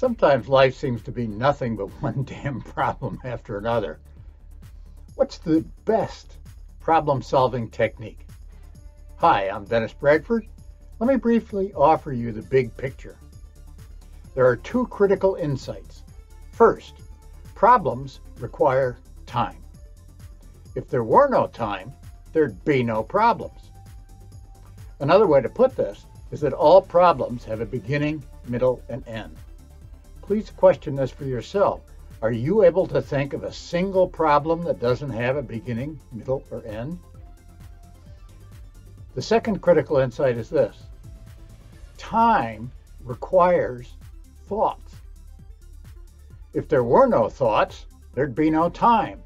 Sometimes life seems to be nothing but one damn problem after another. What's the best problem solving technique? Hi, I'm Dennis Bradford. Let me briefly offer you the big picture. There are two critical insights. First, problems require time. If there were no time, there'd be no problems. Another way to put this is that all problems have a beginning, middle, and end. Please question this for yourself. Are you able to think of a single problem that doesn't have a beginning, middle, or end? The second critical insight is this. Time requires thoughts. If there were no thoughts, there'd be no time.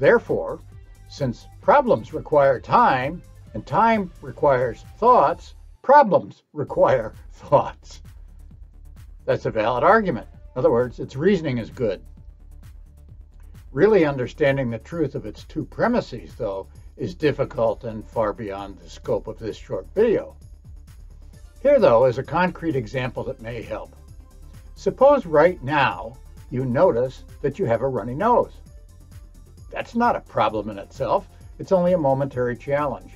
Therefore, since problems require time and time requires thoughts, problems require thoughts. That's a valid argument. In other words, its reasoning is good. Really understanding the truth of its two premises, though, is difficult and far beyond the scope of this short video. Here, though, is a concrete example that may help. Suppose right now you notice that you have a runny nose. That's not a problem in itself. It's only a momentary challenge.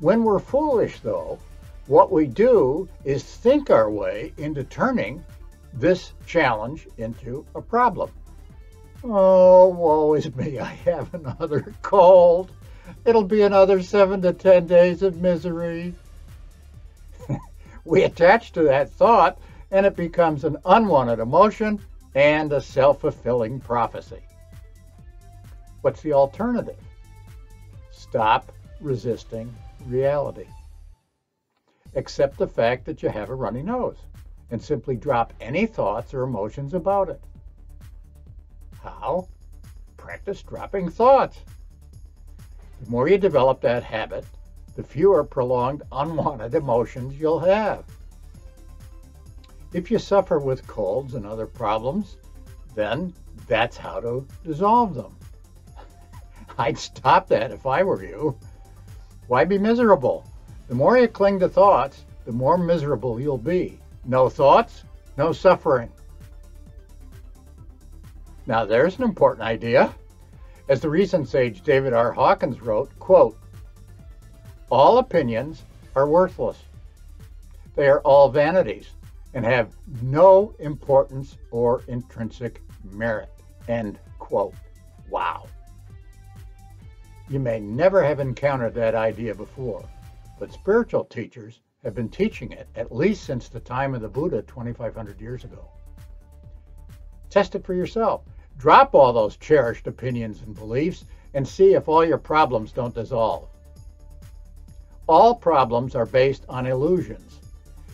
When we're foolish, though, what we do is think our way into turning this challenge into a problem. Oh, woe is me, I have another cold. It'll be another seven to ten days of misery. we attach to that thought, and it becomes an unwanted emotion and a self fulfilling prophecy. What's the alternative? Stop resisting reality. Accept the fact that you have a runny nose and simply drop any thoughts or emotions about it. How? Practice dropping thoughts. The more you develop that habit, the fewer prolonged unwanted emotions you'll have. If you suffer with colds and other problems, then that's how to dissolve them. I'd stop that if I were you. Why be miserable? The more you cling to thoughts, the more miserable you'll be. No thoughts, no suffering. Now there's an important idea. As the recent sage David R. Hawkins wrote, quote, all opinions are worthless. They are all vanities and have no importance or intrinsic merit. End quote. Wow. You may never have encountered that idea before, but spiritual teachers have been teaching it at least since the time of the Buddha 2,500 years ago. Test it for yourself. Drop all those cherished opinions and beliefs and see if all your problems don't dissolve. All problems are based on illusions.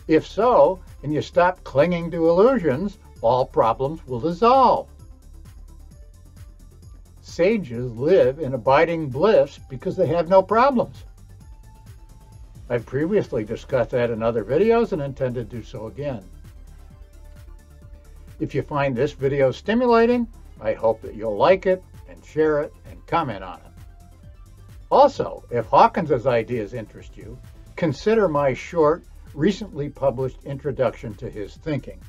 If so, and you stop clinging to illusions, all problems will dissolve sages live in abiding bliss because they have no problems. I've previously discussed that in other videos and intend to do so again. If you find this video stimulating, I hope that you'll like it and share it and comment on it. Also, if Hawkins' ideas interest you, consider my short, recently published introduction to his thinking,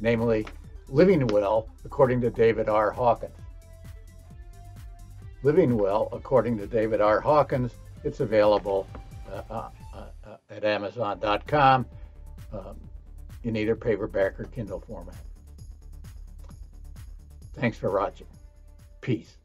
namely Living Well according to David R. Hawkins. Living Well, according to David R. Hawkins. It's available uh, uh, at Amazon.com um, in either paperback or Kindle format. Thanks for watching. Peace.